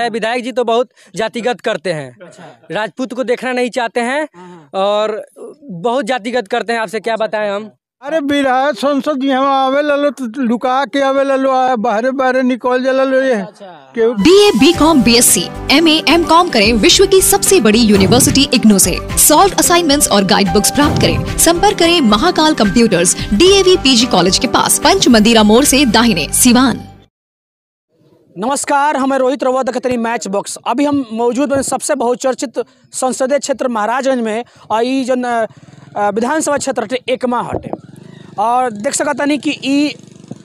है विधायक जी तो बहुत जातिगत करते हैं। राजपूत को देखना नहीं चाहते हैं और बहुत जातिगत करते हैं आपसे क्या बताएँ हम? अरे विधायक संसद जी हम आवे ललो तो लुका के आवे ललो बाहरे बाहरे निकल जला लो ये। B A B Com B S C M A M Com करें विश्व की सबसे बड़ी यूनिवर्सिटी इग्नो से। सॉल्व असाइनमेंट्स और गाइड बुक्स प्राप्त करें। संपर्क करें Mahakal computers D A V P G college के पास पंच मंदिरा मोड़ ऐसी दाहिने सिवान। नमस्कार, हमें रोहित रवा दखतरी मैच बॉक्स। अभी हम मौजूद हैं सबसे बहुचर्चित संसदीय क्षेत्र महाराजगंज में और ई जन विधानसभा क्षेत्र हटे एकमा हटे। और देख सकतानी कि ई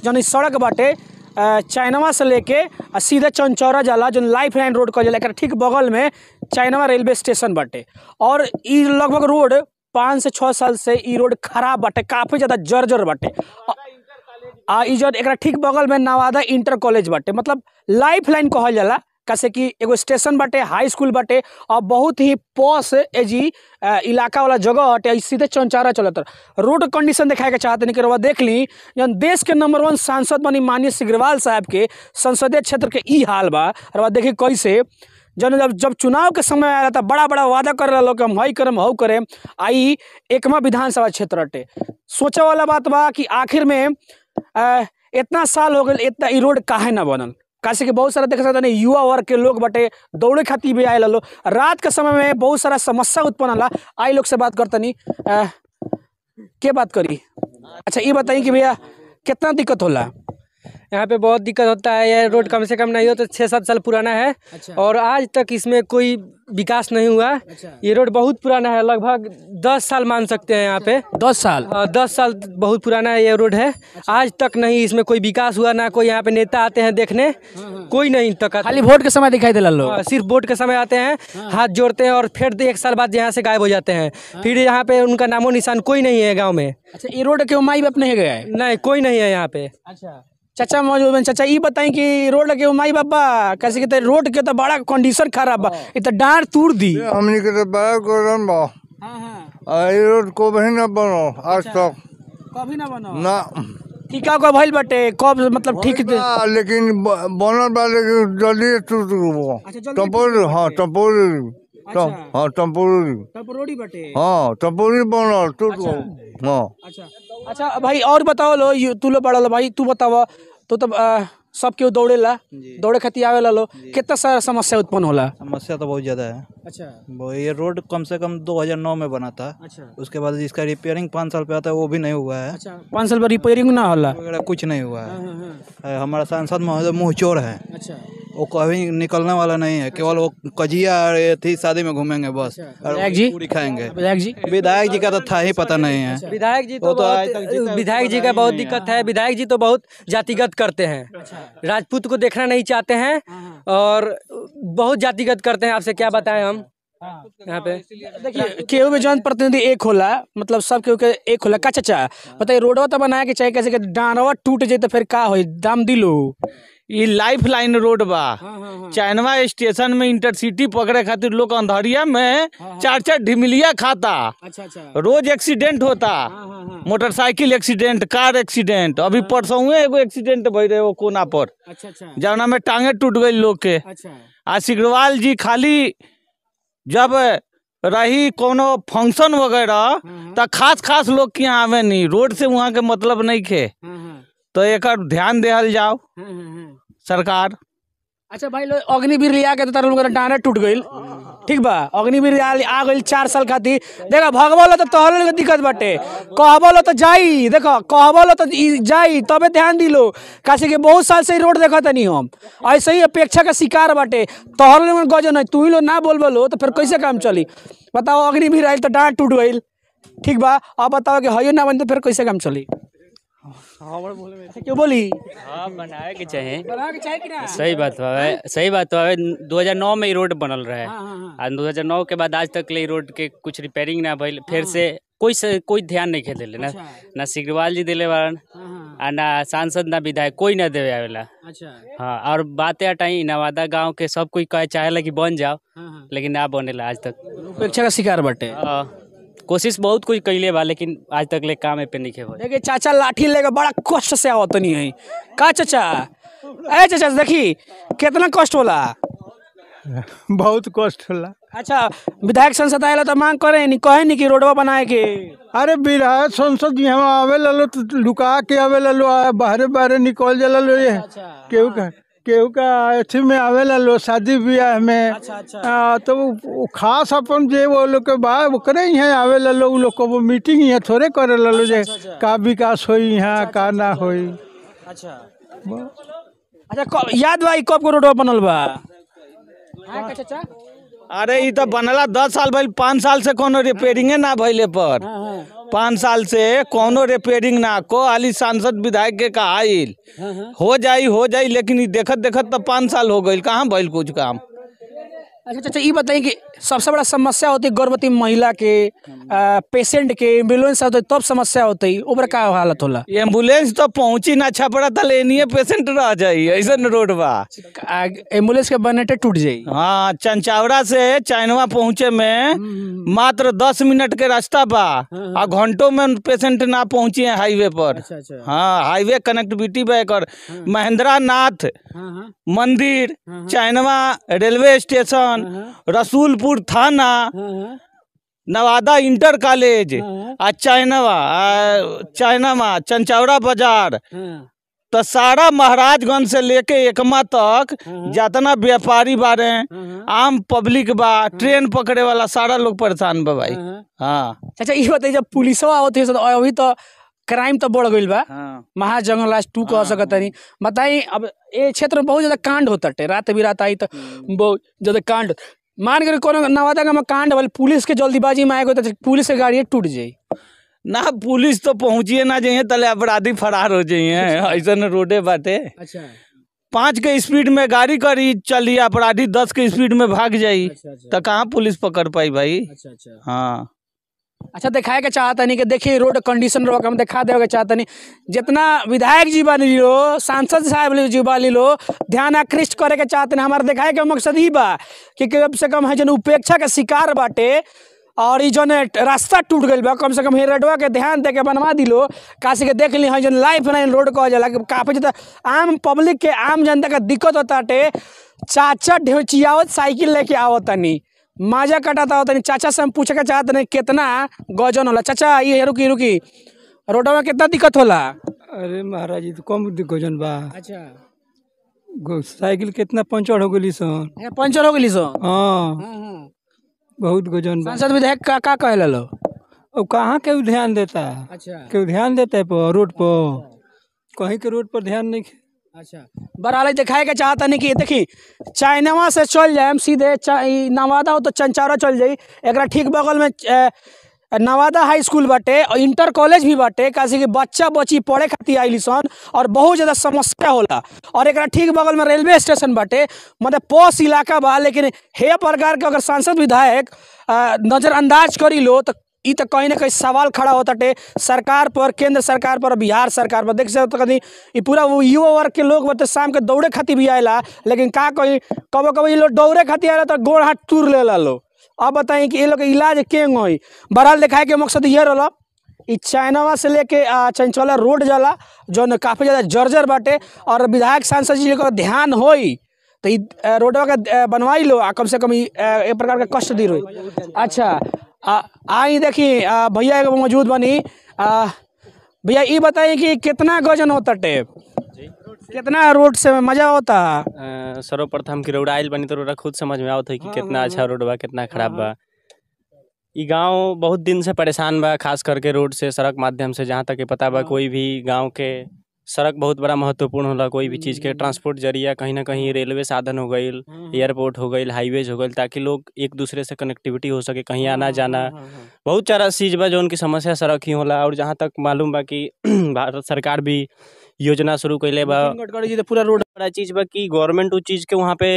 जन सड़क बाटे चाइनवा से लेके आ सीधे चंचौरा जाला, जो लाइफ लाइन रोड कहल जाला एकरा ठीक बगल में चाइनवा रेलवे स्टेशन बाटे। और ई लगभग रोड पाँच से छः साल से ई रोड खराब बाटे, काफ़ी ज़्यादा जर्जर बाटे। आ, ई जन एकरा ठीक बगल में नवादा इंटर कॉलेज बाटे। मतलब लाइफ लाइन कहल जाला, कैसे कि एगो स्टेशन बाटे, हाई स्कूल बाटे, और बहुत ही पॉस एजी इलाका वाला जगह हटे सीधे चौंचारा चलत रोड कंडीशन दिखाए के चाहते नहीं कि देख ली जन देश के नंबर वन सांसद बनी माननीय सिग्रीवाल साहब के, संसदीय क्षेत्र के ई हाल बा रउआ देखी कैसे, जन जब जब चुनाव के समय आया था बड़ा बड़ा वादा कर रहा लोग हम हई करम हऊ करेम आई एकमा विधानसभा क्षेत्र हटे। सोचे वाला बात बा कि आखिर में इतना साल हो गए, इतना ई रोड काहे ना बनल? कैसे कि बहुत सारा देख सकते युवा वर्ग के लोग बटे, दौड़े खातिर भी आए लो रात के समय में बहुत सारा समस्या उत्पन्न होला। आई लोग से बात करतनी। के बात करी? अच्छा ये बताइए कि भैया, कितना दिक्कत होला? यहाँ पे बहुत दिक्कत होता है ये रोड कम से कम नहीं हो तो छः सात साल पुराना है। अच्छा। और आज तक इसमें कोई विकास नहीं हुआ। अच्छा। ये रोड बहुत पुराना है लगभग दस साल मान सकते हैं यहाँ पे। दस साल? अ, दस साल बहुत पुराना है ये रोड है। अच्छा। आज तक नहीं इसमें कोई विकास हुआ ना कोई यहाँ पे नेता आते हैं देखने। कोई नहीं तक खाली वोट के समय दिखाई दिला लोग? हाँ, सिर्फ़ वोट के समय आते हैं हाथ जोड़ते हैं और फिर एक साल बाद यहाँ से गायब हो जाते हैं। फिर यहाँ पे उनका नामो निशान कोई नहीं है गाँव में। अच्छा ये रोड क्यों माई बाप नहीं गया है नहीं कोई नहीं है यहाँ पे। अच्छा। चाचा मौजूद हैं चाचा ये बताएँ कि रोड के माई बाबा कैसे कहते रोड के तो बड़ा कंडीशन खराब बा ये तो डांड तूड़ दी। हमनी के तो बड़ा गरम बा। हाँ हाँ। आ रोड को भी न बनो आज तक। कभी ना बनो? ना। ठीका का भइल बाटे कब मतलब ठीक दे लेकिन बनल बा लेकिन जल्दी टूट गो अच्छा, जल्दी टपोरी हाँ टपोरी। ट- हाँ टपोरी टपरोड़ी बाटे। हाँ टपोरी बनल टूट हाँ। अच्छा। अच्छा भाई और बताओ लो तू लो बड़ा लो भाई तू बतावा तू तो आ, सब केहू दौड़ेला दौड़े खातिर आवेला लो कितना सारा समस्या उत्पन्न होला? समस्या तो बहुत ज़्यादा है। अच्छा। वो ये रोड कम से कम 2009 में बना था। अच्छा। उसके बाद जिसका रिपेयरिंग पाँच साल पे आता है वो भी नहीं हुआ है। अच्छा पाँच साल पर रिपेयरिंग ना होला? कुछ नहीं हुआ है। हाँ, हाँ, है, हमारा सांसद महोदय मुँह चोर है। अच्छा। वो कभी निकलने वाला नहीं है केवल वो कजिया और थी शादी में घूमेंगे बस। और विधायक जी? पूरी खाएँगे। विधायक जी? विधायक जी का तो था ही पता नहीं है। विधायक जी तो तो है, विधायक जी का बहुत दिक्कत है। विधायक जी तो बहुत जातिगत करते हैं। राजपूत को देखना नहीं चाहते हैं और बहुत जातिगत करते हैं। आपसे क्या बताएँ हम? यहाँ पे। देखिए केहू भी जन प्रतिनिधि एक होला मतलब सब केहू के एक होला का चाचा? बताइए रोडवा तो बनाए के चाहे कैसे डांडवा टूट जाए तो फिर का हो दाम दिलो। ई लाइफ लाइन रोड बा। चाइनवा स्टेशन में इंटरसिटी पकड़े खातिर लोग अंधरिया में चार चार ढिमिलिया खाता। अच्छा अच्छा। रोज एक्सीडेंट होता। Motorcycle accident car accident. अभी परसों एगो एक्सीडेंट भई रहे वो कोना पर। अच्छा अच्छा। जवना में टांगे टूट गई लोग के। अच्छा। आ सिग्रवाल जी खाली जब रही कोनो फ़ंक्शन वगैरह त खास खास लोग के यहाँ आवे नहीं। रोड से वहाँ के मतलब नहीं खे। तो एक ध्यान देहल जाओ सरकार। अच्छा भाई लोग अग्निवीर लिया के तो तार लोग डांडा टूट गई ठीक बा? अग्निवीर आ गई चार साल खातिर देखो भगवल तो तोहर दिक्कत बाटे। कहबल तो जाई। देखो कहबल तो जाई तबे ध्यान दिलो। कासे के बहुत साल से रोड देखत नहीं हम। ऐसे ही अपेक्षा का शिकार बाटे। तोहर लोग में गजन है तू ही लोग ना बोलबलो तो फिर कैसे काम चली? बताओ अग्निवीर आइल तो डांड टूट गई ठीक बा? अब बताओ कि हयो ना बन तो फिर कैसे काम चली? क्यों बोली? हाँ बनावे के चाहे। बना के चाहे कि ना? सही बात है सही बात है। 2009 में ही रोड बनल रहे। हाँ, हाँ, आ 2009 के बाद आज तक ले रोड के कुछ रिपेयरिंग ना भइल फिर से कोई से कोई ध्यान नहीं खेले ना अच्छा। ना सिग्रीवाल जी दिले बारन हाँ, हाँ, आ ना सांसद ना विधायक कोई ना देवे आवेला। अच्छा। हाँ और बातें हटाई नवादा गाँव के सब कोई कहे चाहेला कि बन जाओ हाँ, हाँ। लेकिन ना बनेला आज तक। उपेक्षा का शिकार बटे। हाँ, कोशिश बहुत कुछ कैले बा लेकिन आज तक ले काम पे नहीं खेल देखिए चाचा लाठी लेके बड़ा कष्ट से आवत नहीं है का चाचा? ए चाचा देखी कितना कष्ट होला? बहुत कष्ट होला। अच्छा विधायक संसद आएला तो मांग करे नहीं कहे नहीं कि रोडवा बनाए के अरे विधायक संसद जी हम आवे ललो तो लुका के आवे ललो आ, बाहरे बाहरे निकल जाला लो ये। केहू का केहू का अथी में आवे ललो शादी ब्याह में। अच्छा, अच्छा। आ, तो उ खास अपन जे वो लोग के बा ओकरे यहाँ आवे ललो उ लोग को वो मीटिंग यहाँ थोड़े करे ललो जे का विकास होई यहाँ का ना होई। अच्छा। अच्छा याद बा ई कब को रोडवा बनल बा? हाँ, अरे ई तो बनला दस साल भइल पाँच साल से कोनो रिपेयरिंगे ना भइले पर। पाँच साल से कोनो रिपेयरिंग ना को हाली सांसद विधायक के कहा हो जाई हो जाई लेकिन देखत देखत तो पाँच साल हो गई कहाँ भइल कुछ काम? अच्छा चाचा ये बताइए कि सबसे बड़ा समस्या होती है गर्भवती महिला के पेशेंट के एंबुलेंस होते तब समस्या होती है ओपर का हालत होला? एंबुलेंस तो पहुँची ना छपड़ा तल एनिए पेशेंट रह जाई ऐसन रोड बा। एंबुलेंस के बननेटे टूट जाई। हाँ चंचावड़ा से चाइनवा पहुँचे में मात्र दस मिनट के रास्ता बा आ घंटों में पेशेंट ना पहुँचे हैं हाईवे पर। हाँ हाईवे कनेक्टिविटी बा एकर। महेंद्रा नाथ मंदिर चाइनवा रेलवे स्टेशन रसूलपुर थाना नवादा इंटर कॉलेज आ चाइनवा चाइनामा चंचौड़ा बाज़ार। तो सारा महाराजगंज से लेके एकमा तक जितना व्यापारी बारे आम पब्लिक बा ट्रेन पकड़े वाला सारा लोग परेशान बा भाई। हाँ चाचा ये बताइए जब पुलिसवा होती है तो अभी तो क्राइम तो बढ़ गई बा। हाँ। महाजंगल आज टू कह सकत नहीं बताई अब ये क्षेत्र में बहुत ज़्यादा कांड होता है रात बिरात आई तो बहुत ज़्यादा कांड। मान कर कोनो नवादा का में कांड वाले पुलिस के जल्दीबाजी में आएगा तो पुलिस के गाड़ी टूट जाई। ना पुलिस तो पहुंचिए ना जाइए तले अपराधी फरार हो जाइए। ऐसा रोडे बाटे। अच्छा। पाँच के स्पीड में गाड़ी करी चलिए अपराधी दस के स्पीड में भाग जाई। तो कहाँ पुलिस पकड़ पाई भाई? अच्छा अच्छा। हाँ। अच्छा दिखाए के चाहता नहीं कि देखिए रोड कंडीशन रोक हम दिखा देवे चाहता नहीं जितना विधायक जी बनी लो सांसद साहब जी वाली लो ध्यान आकृष्ट करे के चाहते हमारा दिखाए के मकसद ही बा कि कम से कम है जन उपेक्षा के शिकार बाटे और ई जन रास्ता टूट गईल बा, कम से कम रोडवा के ध्यान दे के बनवा दिलो। काशी के देख ली है जन लाइफ लाइन रोड कह जाला काफ़ी ज़्यादा आम पब्लिक के आम जनता का दिक्कत होता चाचा ढेचियावत साइकिल लेके आवत तनी माजा कटाता होता नहीं चाचा से हम पूछे के चाहते नहीं कितना गजन होला? चाचा ये रुकी रुकी। रोडवा में कितना दिक्कत होला? अरे महाराज जी तो कम गजन बा। अच्छा। साइकिल कितना पंचर हो गई सन। पंचर हो गई सो हाँ। बहुत गजन बा। सांसद विधायक का का कहे लो अब कहाँ केहू ध्यान देता? है अच्छा। केहू ध्यान देता है पर रोड पर। कहीं के रोड पर ध्यान नहीं अच्छा। बराल दिखाए के चाहता नहीं कि देखी, चाइनावा से चल जाए हम सीधे नवादा हो तो चंचारा चल जाई। एक ठीक बगल में नवादा हाई स्कूल बाटे, और इंटर कॉलेज भी बाटे, काशी कि बच्चा बच्ची पढ़े खातिर आइली सन, और बहुत ज़्यादा समस्या होला। और एक ठीक बगल में रेलवे स्टेशन बाटे मतलब पॉस इलाका बा, लेकिन हे प्रकार के अगर सांसद विधायक नजरअंदाज करी लो तो तो कहीं ना कहीं सवाल खड़ा होता टे सरकार पर, केंद्र सरकार पर, बिहार सरकार पर। देख सकते कहीं ई पूरा युवा वर्ग के लोग बते शाम के दौड़े खातिर भी आएला लेकिन का कहीं, कबो कबो ये लोग दौड़े खातिर आएला तो गोड़ हाथ टूर ले ला लो। अब बताई कि ये लोग इलाज केंग होई? बहरहाल दिखाए के मकसद ये रहला, ई चाइनावा से लेके चंचौला रोड जाला, जौन काफ़ी ज़्यादा जर्जर बाटे, और विधायक सांसद जी का ध्यान होई तो रोडवा के बनवाई लो, आ कम से कम एक प्रकार के कष्ट दी रही अच्छा आई देखी भैया एगो मौजूद बनी। भैया ये बताई कि कितना गजन होता टेप? कितना रोड से मज़ा होता? सर्वप्रथम की रोड आइल बनी तो रोड खुद समझ में आवत है कि कितना अच्छा रोड बा कितना खराब बा। ई गाँव बहुत दिन से परेशान बा खास करके रोड से सड़क माध्यम से जहाँ तक पता बा कोई भी गाँव के सड़क बहुत बड़ा महत्वपूर्ण होला कोई भी चीज़ के ट्रांसपोर्ट ज़रिया कहीं ना कहीं रेलवे साधन हो गई एयरपोर्ट हो गई हाईवेज हो गई ताकि लोग एक दूसरे से कनेक्टिविटी हो सके कहीं आना जाना। बहुत सारा चीज़ बा जो उनकी समस्या सड़क ही होला और जहाँ तक मालूम बा कि भारत सरकार भी योजना शुरू कैले बा। तो पूरा रोड बड़ा चीज़ बा कि गवर्नमेंट उस चीज़ के वहाँ पे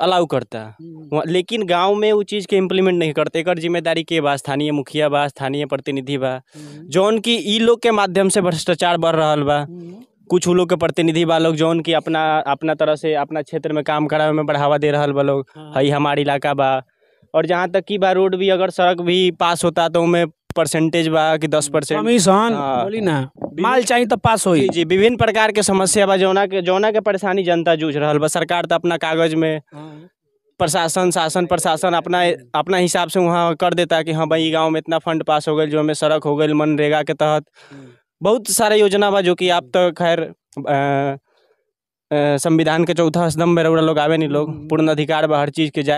अलाउ करता। है लेकिन गाँव में वो चीज़ के इम्प्लीमेंट नहीं करते। एक ज़िम्मेदारी के बा? स्थानीय मुखिया बा? स्थानीय प्रतिनिधि बा? जौन की ई लोग के माध्यम से भ्रष्टाचार बढ़ रहा बा। कुछ उ लोग के प्रतिनिधि बा लोग जौन की अपना अपना तरह से अपना क्षेत्र में काम करावे में बढ़ावा दे रहा बा लोग। हई हमार इलाका बा। और जहाँ तक की बा रोड भी अगर सड़क भी पास होता तो उनमें परसेंटेज बा कि दस परसेंट कमीशन हाँ। बोली ना। माल चाहिए तो पास हो जी विभिन्न प्रकार के समस्या बा जौना के जौना के परेशानी जनता जूझ रहल बा। सरकार तो अपना कागज़ में प्रशासन शासन प्रशासन अपना अपना हिसाब से वहाँ कर देता है कि हाँ भाई गाँव में इतना फंड पास हो गई जो हमें सड़क हो गई मनरेगा के तहत। बहुत सारा योजना बा जो कि आप तो खैर संविधान के चौथा स्तंभ में रउरा लोग आवे नहीं लोग। पूर्ण अधिकार बा हर चीज़ के जाए